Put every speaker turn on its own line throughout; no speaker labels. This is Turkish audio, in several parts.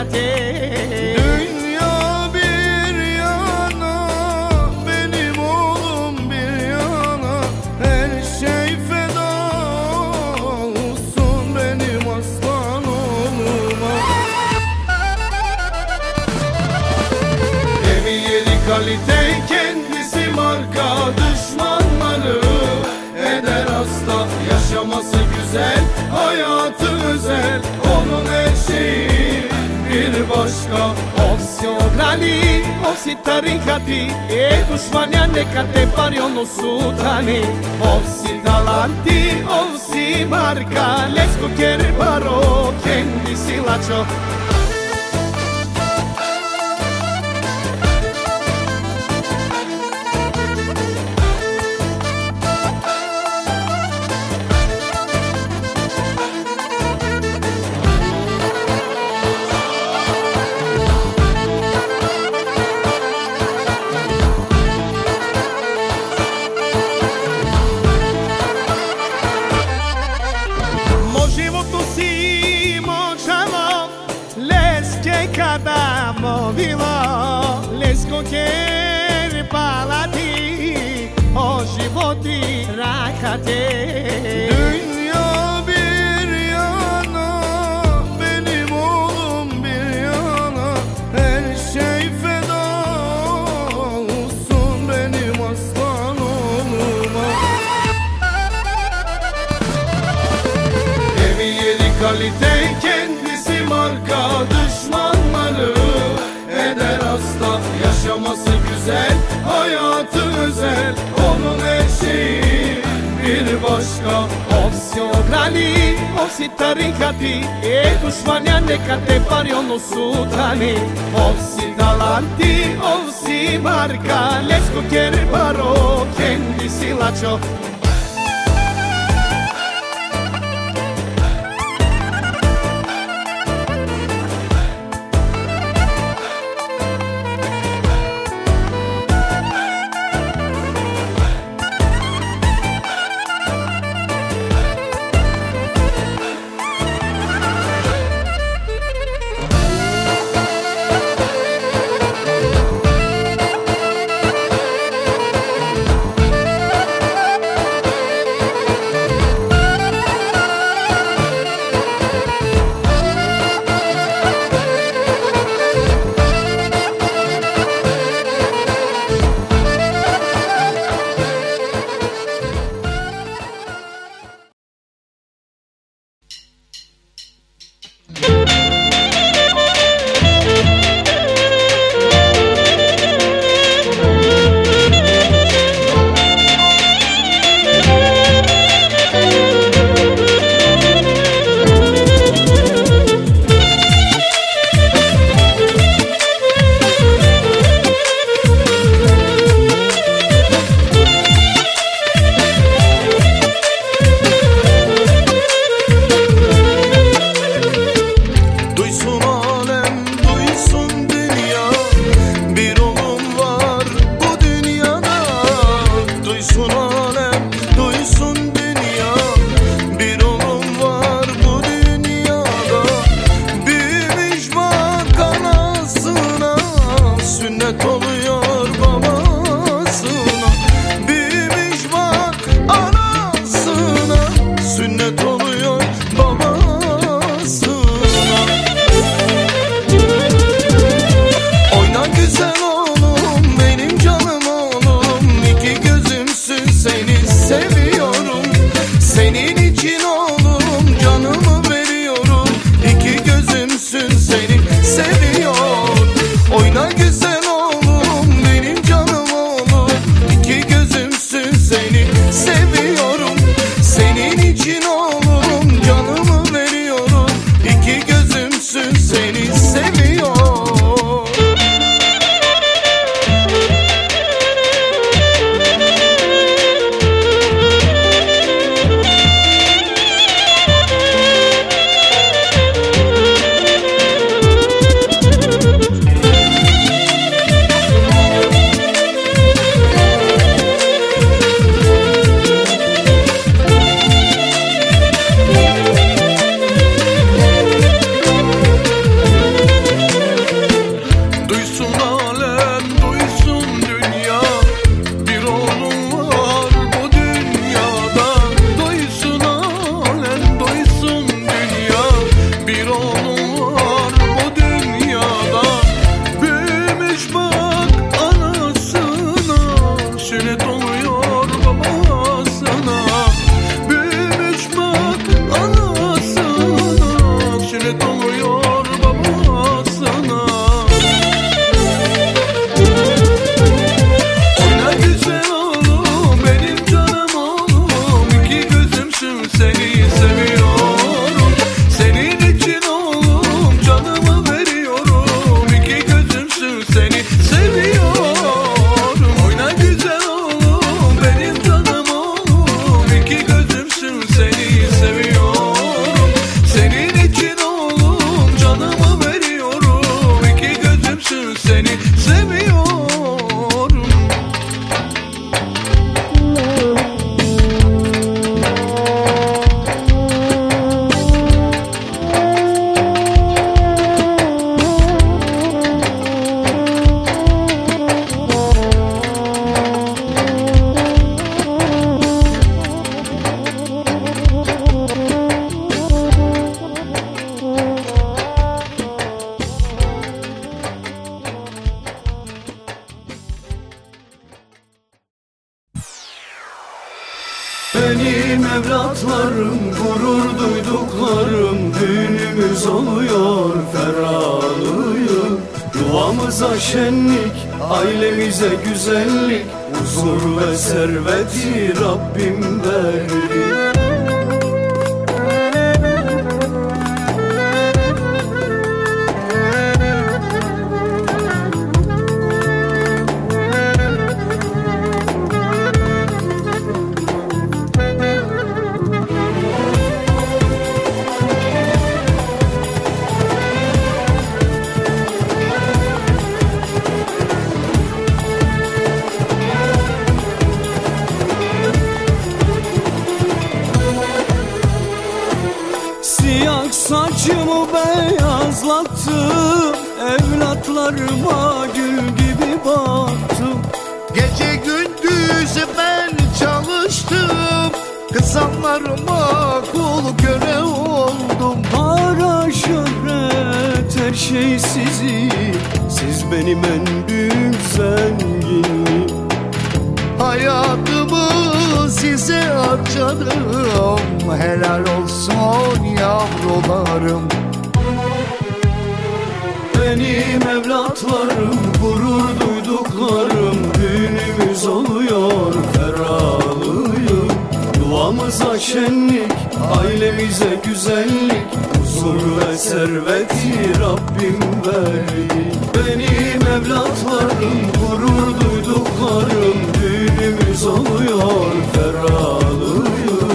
rakate
Dünya bir yana Benim oğlum bir yana. Her şey feda olsun Benim aslan oğluma. Evi yeri kalite başka
Ovsi ograni, ovsi tarikati E dušmanja neka te pari ono sutani Ovsi talanti, ovsi marka Lesko kjer baro, kendisi lačo Δηλαδή, ράκατε. Onu
neşir bir başka
Of si ograni, of si E dušmanja neka te pari ono sutani Of si talanti, of si marka Lesko kjer baro, kendi silačo lačo
evlatlarım gurur duyduklarım Düğünümüz oluyor feralıyım Yuvamıza şenlik ailemize güzellik Huzur ve serveti Rabbim verdi beyazlattım Evlatlarıma gül gibi baktım.
Gece gündüz ben çalıştım Kızanlarıma kul köle oldum.
Para şöhret her şey sizi Siz benim en büyük zenginim
Hayatımı size harcadım Helal olsun yavrularım
Benim evlatlarım gurur duyduklarım Düğünümüz oluyor feralıyım. Yuvamıza şenlik ailemize güzellik Huzur ve serveti Rabbim verdi. Benim evlatlarım gurur duyduklarım Düğünümüz oluyor feralıyım.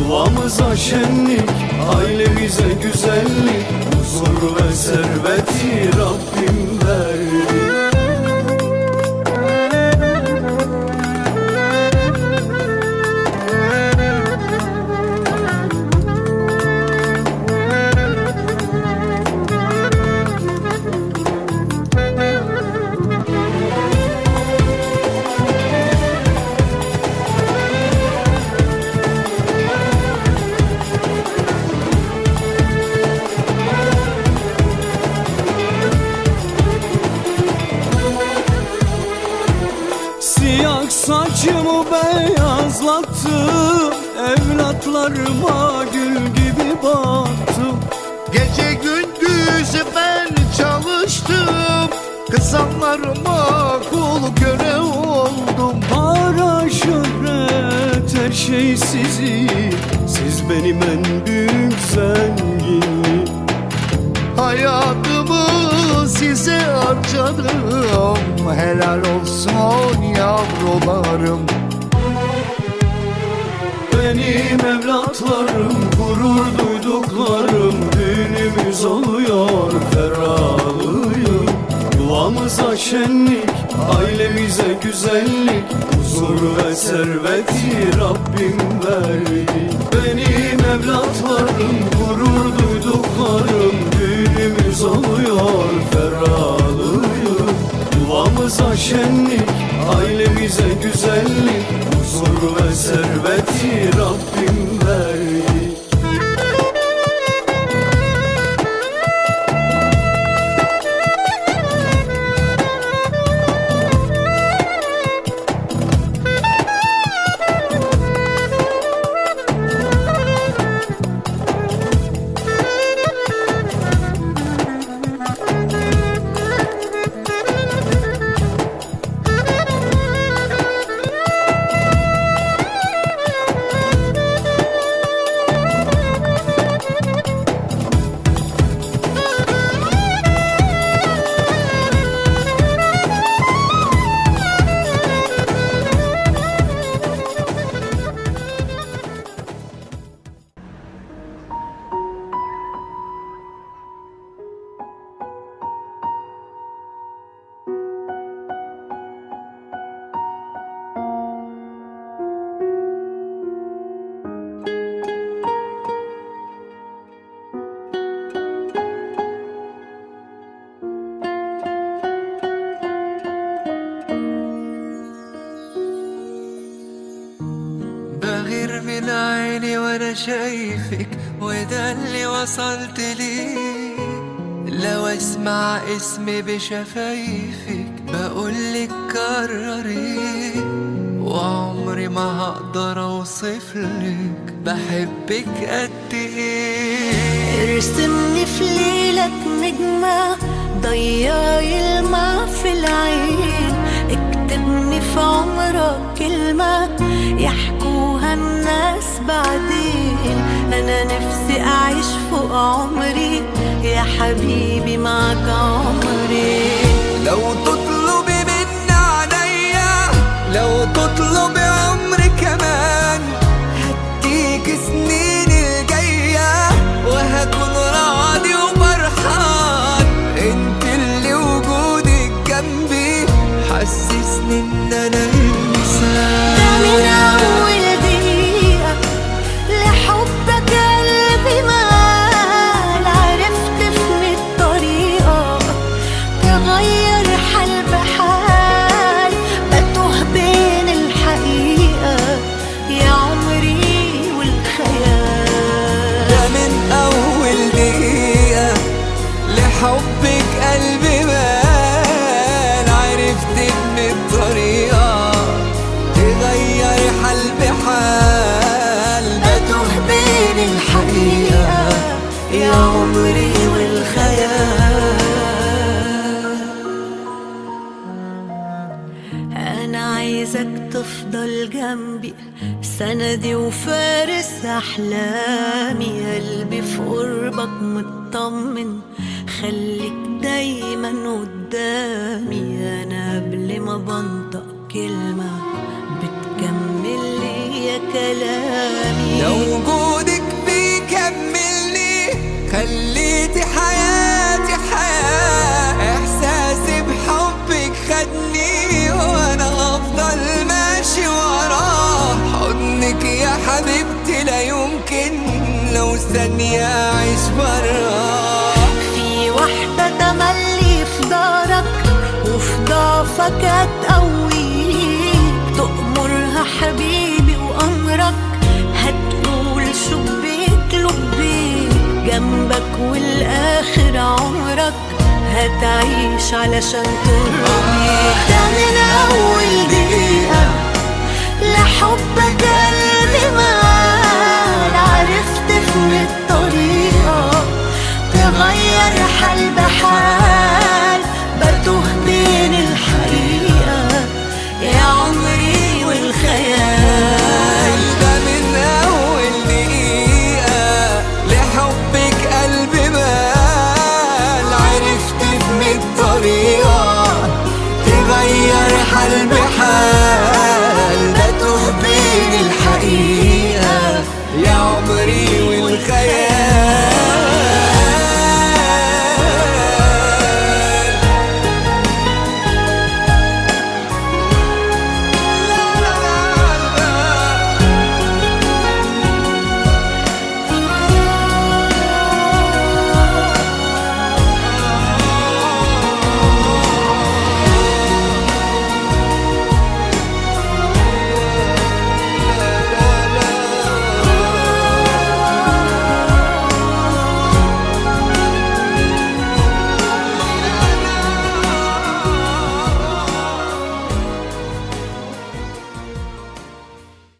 Yuvamıza şenlik ailemize güzellik Huzur ve serveti Rabbim beyazlattım Evlatlarıma gül gibi baktım
Gece gündüz ben çalıştım Kızanlarıma kul köle oldum.
Para şöhret her şey sizi Siz benim en büyük zenginim
Hayatımı size harcadım Helal olsun yavrularım
Benim evlatlarım gurur duyduklarım Düğünümüz oluyor feralıyım Yuvamıza şenlik ailemize güzellik Huzur ve serveti Rabbim verdi. Benim evlatlarım gurur duyduklarım Düğünümüz oluyor feralıyım Yuvamıza şenlik ailemize güzellik
من عيني وأنا شايفك وده اللي وصلت ليه لو أسمع اسمي بشفايفك بقولك كرري وعمري ما هقدر اوصفلك بحبك قد إيه.
ارسمني في ليلك نجمة ضيع يلمع في العين اكتبني في عمرك كلمة اعيش فوق عمري. يا حبيبي معك عمري
لو تطلبي من عليا لو تطلبي عمري كمان هديك سنين
عايزك تفضل جنبي. سندي وفارس أحلامي. قلبي في قربك مطمن. خليك دايما قدامي. أنا قبل ما بنطق كلمة بتكمل لي كلامي.
لو وجودك بيكملني خليتي لا يمكن لو ثانية أعيش براه
في واحدة تملي في دارك وفي ضعفك هتقويك. تأمرها حبيبي وأمرك هتقول شبيك لبيك جنبك والآخر عمرك هتعيش علشان ترضيك. ده من أول دقيقة. لحبك قلبي